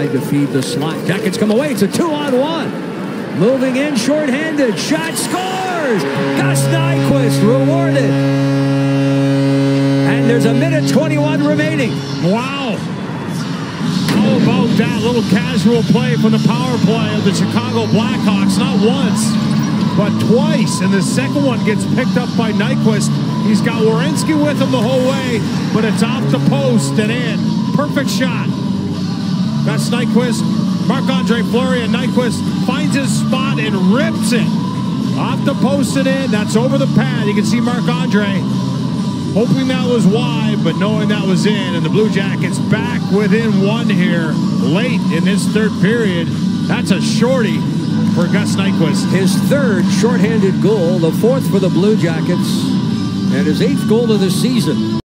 inside to feed the slot. Jackets come away. It's a two on one. Moving in, shorthanded. Shot scores. Gus Nyquist rewarded. And there's a minute 21 remaining. Wow. How about that little casual play from the power play of the Chicago Blackhawks? Not once, but twice. And the second one gets picked up by Nyquist. He's got Werenski with him the whole way, but it's off the post and in. Perfect shot. That's Nyquist. Marc-Andre Fleury and Nyquist finds his spot and rips it. Off the post and in. That's over the pad. You can see Marc-Andre hoping that was wide, but knowing that was in. And the Blue Jackets back within one here late in this third period. That's a shorty for Gus Nyquist. His third shorthanded goal, the fourth for the Blue Jackets, and his eighth goal of the season.